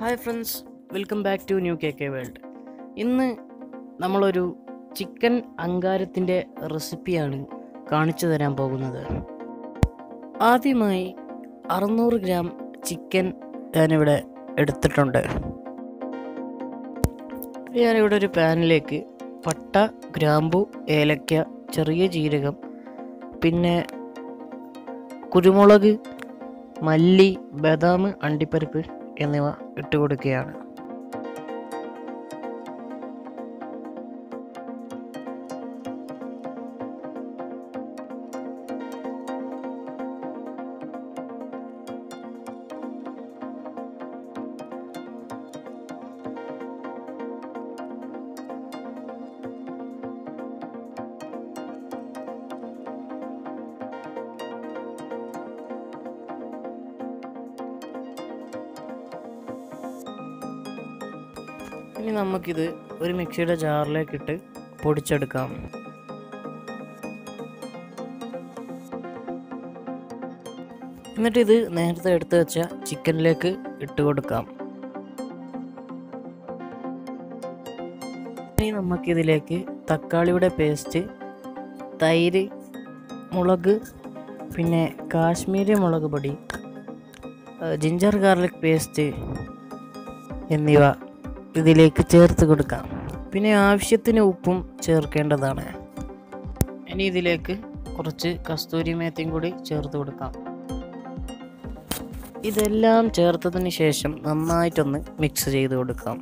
Hi friends welcome back to new K K world. ഇന്ന് നമ്മളൊരു chicken അങ്കാരത്തിന്റെ റെസിപ്പിയാണ് കാണിച്ചു തരാൻ പോകുന്നത്. ആദ്യമായി അറുന്നൂറ് ഗ്രാം ചിക്കൻ ഞാനിവിടെ എടുത്തിട്ടുണ്ട്. ഞാനിവിടെ ഒരു പാനിലേക്ക് പട്ട ഗ്രാമ്പു ഏലക്ക ചെറിയ ജീരകം പിന്നെ കുരുമുളക് മല്ലി ബദാം അണ്ടിപ്പരിപ്പ് എന്നിവ ഇട്ട് കൊടുക്കുകയാണ് ഇനി നമുക്കിത് ഒരു മിക്സിയുടെ ജാറിലേക്കിട്ട് പൊടിച്ചെടുക്കാം. എന്നിട്ട് ഇത് നേരത്തെ എടുത്തു വെച്ച ചിക്കനിലേക്ക് ഇട്ട് കൊടുക്കാം. ഇനി നമുക്കിതിലേക്ക് തക്കാളിയുടെ പേസ്റ്റ് തൈര് മുളക് പിന്നെ കാശ്മീരി മുളക് പൊടി ജിഞ്ചർ ഗാർലിക് പേസ്റ്റ് എന്നിവ ഇതിലേക്ക് ചേർത്ത് കൊടുക്കാം. പിന്നെ ആവശ്യത്തിന് ഉപ്പും ചേർക്കേണ്ടതാണ്. ഇനി ഇതിലേക്ക് കുറച്ച് കസ്തൂരി മേത്തയും കൂടി ചേർത്ത് കൊടുക്കാം. ഇതെല്ലാം ചേർത്തതിന് ശേഷം നന്നായിട്ടൊന്ന് മിക്സ് ചെയ്ത് കൊടുക്കാം.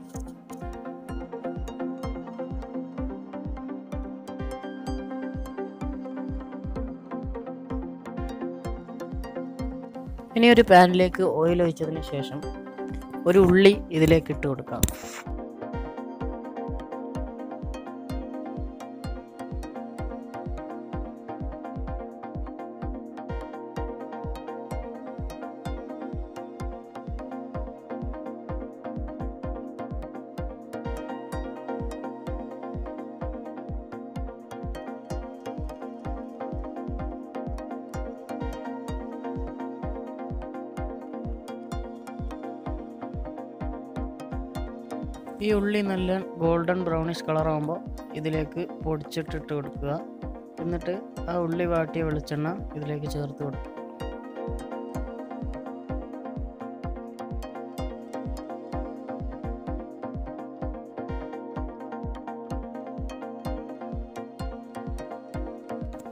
ഇനി ഒരു പാനിലേക്ക് ഓയിൽ ഒഴിച്ചതിന് ശേഷം ഒരു ഉള്ളി ഇതിലേക്ക് ഇട്ട് കൊടുക്കാം. ഈ ഉള്ളി നല്ല ഗോൾഡൻ ബ്രൗണിഷ് കളറാകുമ്പോൾ ഇതിലേക്ക് പൊടിച്ചിട്ടിട്ട് കൊടുക്കുക. എന്നിട്ട് ആ ഉള്ളി വാട്ടിയ വെളിച്ചെണ്ണ ഇതിലേക്ക് ചേർത്ത് കൊടുക്കുക.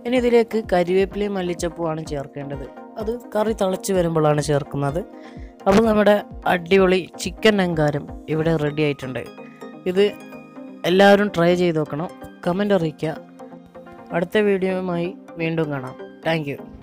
ഇനി ഇതിലേക്ക് കരിവേപ്പിലയും മല്ലിച്ചപ്പുമാണ് ചേർക്കേണ്ടത്. അത് കറി തിളച്ച് വരുമ്പോഴാണ് ചേർക്കുന്നത്. അപ്പോൾ നമ്മുടെ അടിപൊളി ചിക്കൻ അങ്കാരം ഇവിടെ റെഡി ആയിട്ടുണ്ട്. ഇത് എല്ലാവരും ട്രൈ ചെയ്ത് നോക്കണം. കമന്റ് അറിയിക്കുക. അടുത്ത വീഡിയോയുമായി വീണ്ടും കാണാം. താങ്ക്